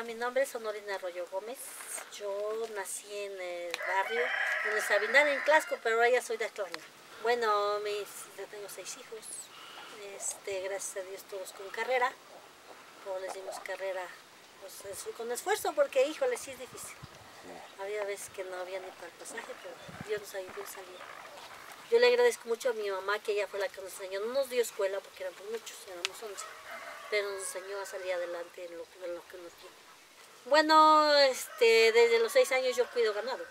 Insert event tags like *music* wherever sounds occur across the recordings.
Ah, mi nombre es Honorina Arroyo Gómez. Yo nací en el barrio, en el Sabinal, en Clasco, pero ahora ya soy de Aclaña. Bueno, mis, yo tengo seis hijos. Este, gracias a Dios todos con carrera. Como les dimos carrera pues, es- con esfuerzo, porque híjole, sí es difícil. Había veces que no había ni para el pasaje, pero Dios nos ayudó y salía. Yo le agradezco mucho a mi mamá, que ella fue la que nos enseñó. No nos dio escuela porque éramos muchos, éramos 11, pero nos enseñó a salir adelante en lo, en lo que nos dio. Bueno, este, desde los seis años yo cuido ganado.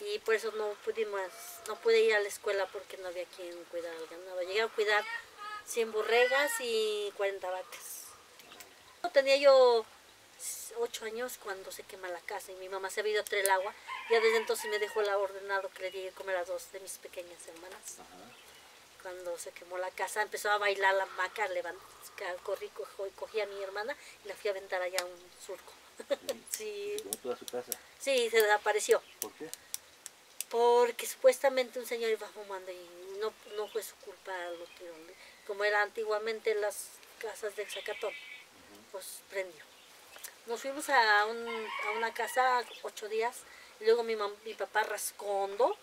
Y por eso no pudimos, no pude ir a la escuela porque no había quien cuidar el ganado. Llegué a cuidar 100 borregas y 40 vacas. Tenía yo ocho años cuando se quema la casa y mi mamá se había ido a traer el agua. Ya desde entonces me dejó la ordenado que le di comer a dos de mis pequeñas hermanas. Cuando se quemó la casa empezó a bailar la maca, levantó, corrí, cojo- cogí a mi hermana y la fui a aventar allá a un surco. *laughs* sí, toda su casa. sí, se desapareció. ¿Por qué? Porque supuestamente un señor iba fumando y no, no fue su culpa como era antiguamente las casas del Zacatón, pues prendió. Nos fuimos a, un- a una casa ocho días y luego mi, mam- mi papá rascondo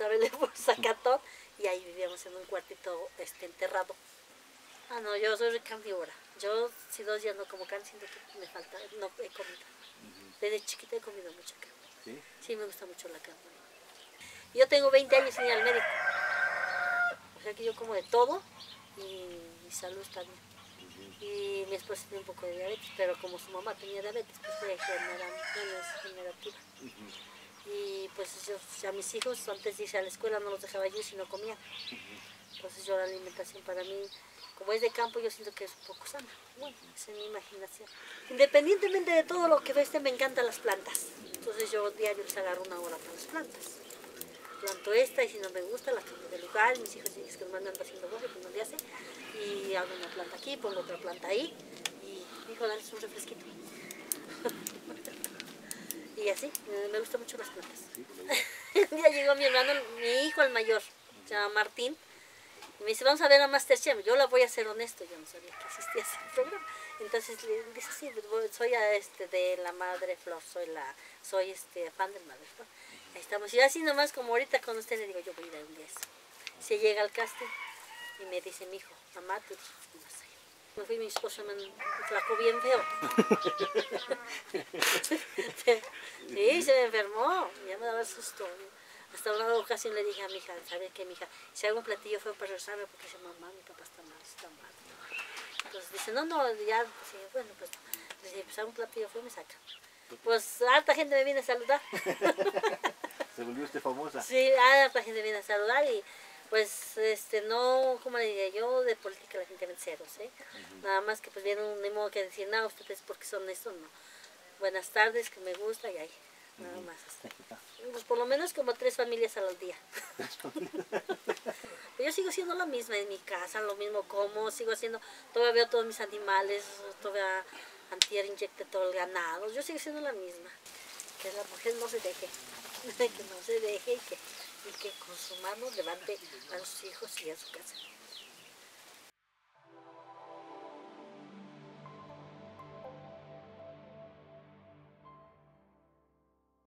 otra vez *laughs* le fue Zacatón y ahí vivíamos en un cuartito este, enterrado. Ah, no, yo soy carnívora. Yo si dos días no como carne, siento que me falta, no he comido. Desde chiquita he comido mucha carne. ¿Sí? Sí, me gusta mucho la carne. Yo tengo 20 años sin ir al médico. O sea que yo como de todo y mi salud está bien. Y mi esposa tiene un poco de diabetes, pero como su mamá tenía diabetes, pues fue genera- bueno, es generativa. Y pues yo, a mis hijos antes de irse a la escuela no los dejaba yo si no comían. Entonces yo la alimentación para mí, como es de campo, yo siento que es un poco sana. Bueno, esa es mi imaginación. Independientemente de todo lo que este, me encantan las plantas. Entonces yo diario les agarro una hora para las plantas. Planto esta y si no me gusta la cambio de lugar. Mis hijos dicen que me andan haciendo doble, pues no le hace. Y hago una planta aquí, pongo otra planta ahí. Y dijo, dale un refresquito. *laughs* y así, me gustan mucho las plantas. Sí, pues, *laughs* Un día llegó mi hermano, mi hijo el mayor, se llama Martín, y me dice, vamos a ver a Masterchef. Yo la voy a ser honesto, yo no sabía que existía ese programa. Entonces le dice, sí, pues, soy a, este, de la Madre Flor, soy la soy este, fan del Madre Flor. Ahí estamos. Y así nomás como ahorita con usted le digo, yo voy a ir a un día. Se llega al casting y me dice mi hijo, mamá, tú no. Me mi esposo me flacó bien feo. *laughs* sí, se me enfermó, ya me daba susto. Hasta una ocasión le dije a mi hija, ¿sabes qué, mi hija? Si hago un platillo fue para rezarme porque dice, mamá, mi papá está mal, está mal. Entonces dice, no, no, ya, sí, bueno, pues, dice, pues hago un platillo fue me saca. Pues harta gente me viene a saludar. *laughs* Se volvió usted famosa. Sí, harta gente viene a saludar y pues este no, como le diría yo, de política la gente ven ceros, ¿eh? Nada más que pues viene un ni modo que decir, no, ustedes porque son estos, no. Buenas tardes, que me gusta y ahí, nada más. hasta ahí. Pues por lo menos como tres familias al día. *laughs* Yo sigo siendo la misma en mi casa, lo mismo como, sigo haciendo, todavía veo todos mis animales, todavía antier inyecté todo el ganado, yo sigo siendo la misma. Que la mujer no se deje, *laughs* que no se deje y que, y que con su mano levante a sus hijos y a su casa.